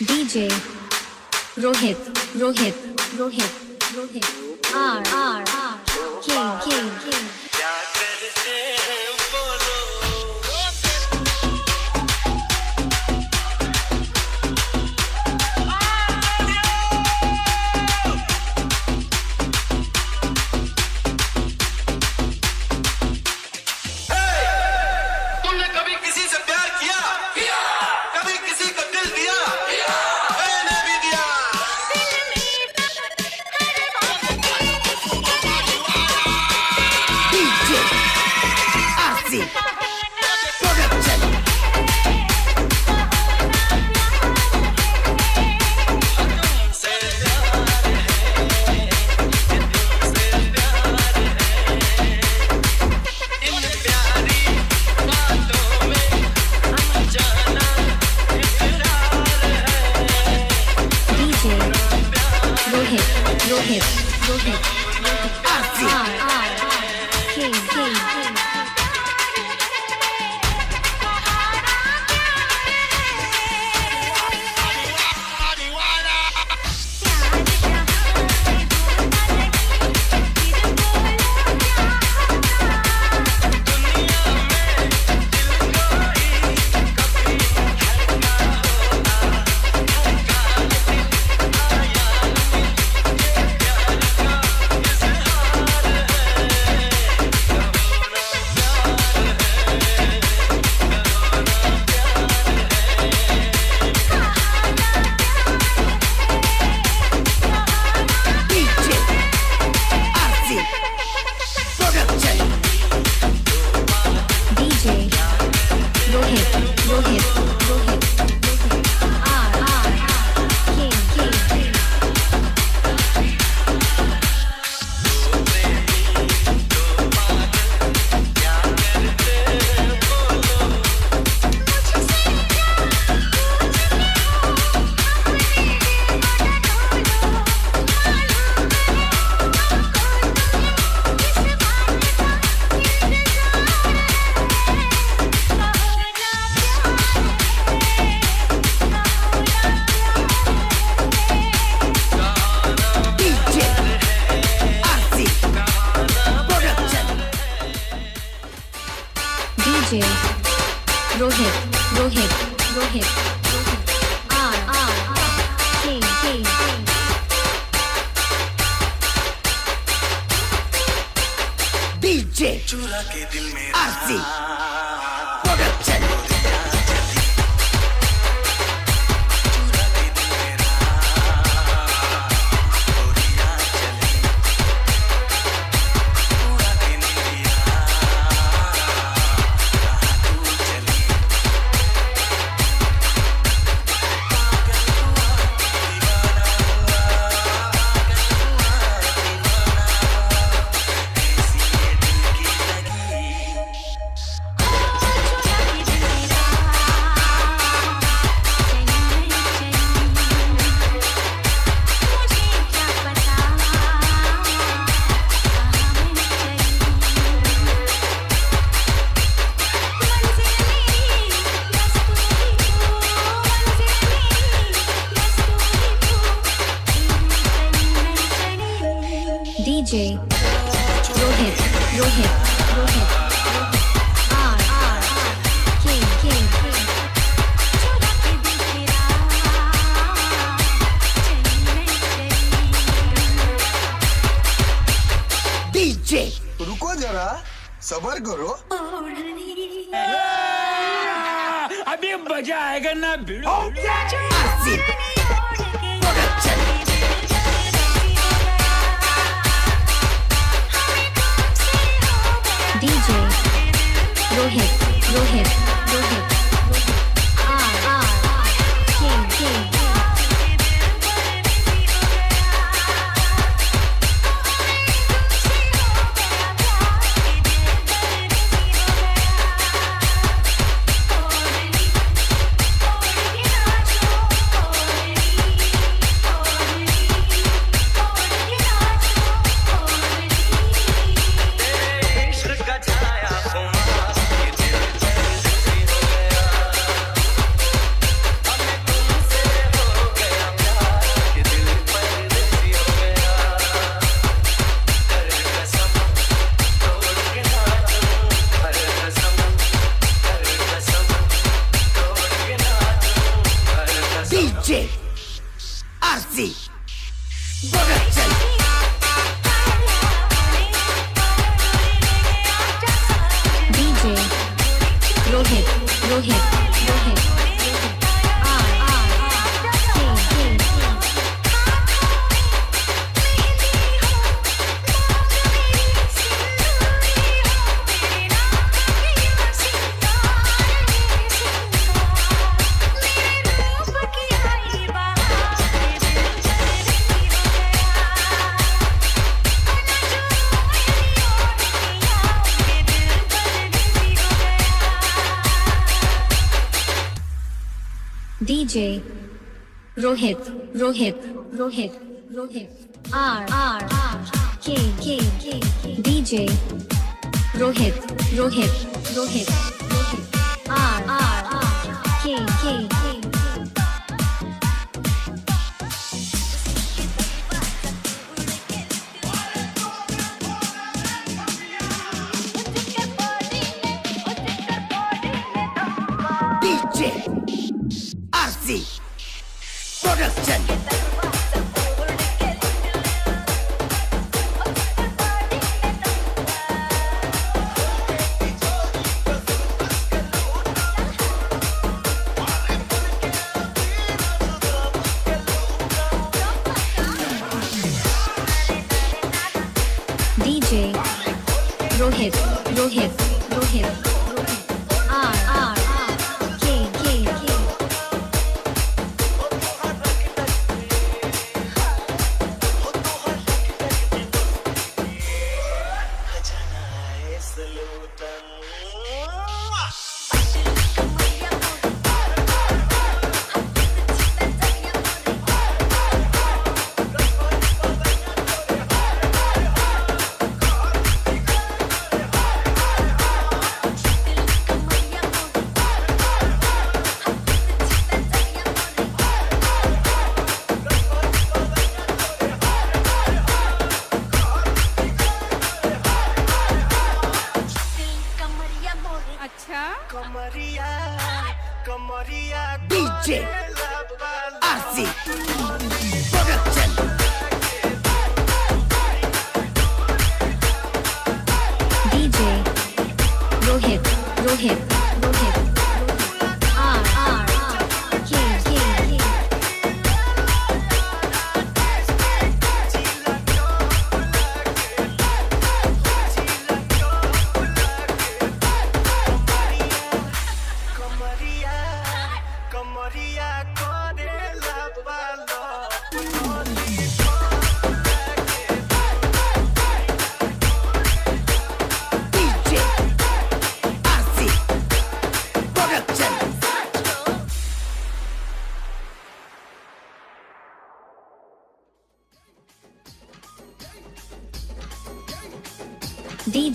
DJ Rohit Rohit Rohit Rohit. R R R. King King King Google Geek. चुरा के दिल में आरसी Oh yeah! Rohit Rohit Rohit Rohit. R R R K K K. DJ Rohit Rohit Rohit Rohit. R R R K K. K DJ DJ Rohit Rohit Rohit DJ RC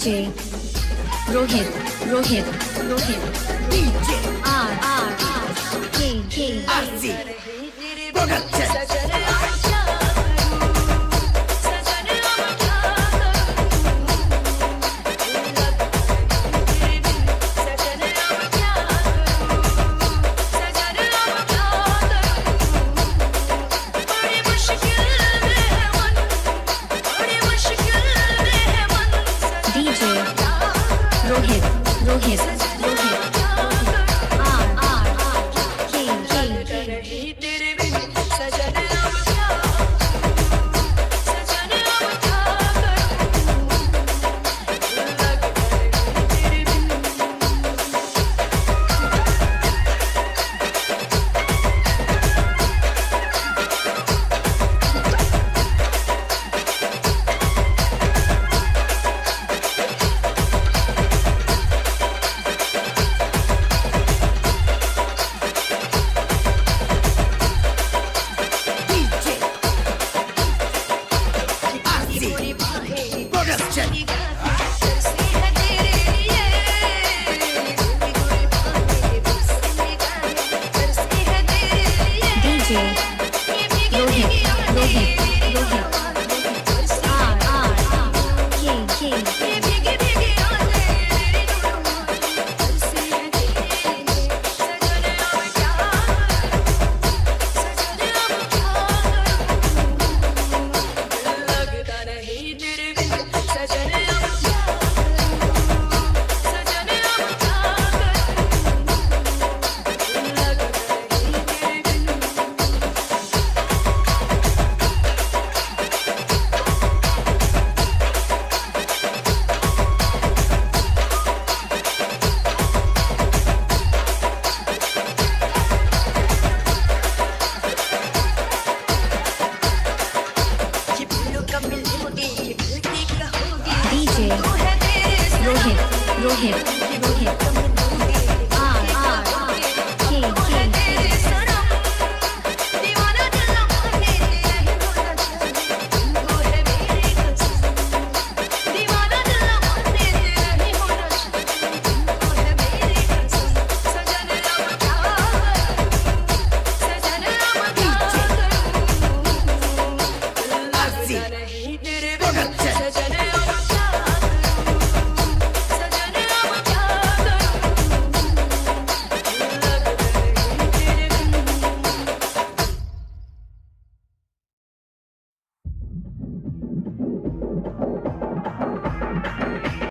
Rohit Rohit Rohit DJ Rohit Rohit Rohit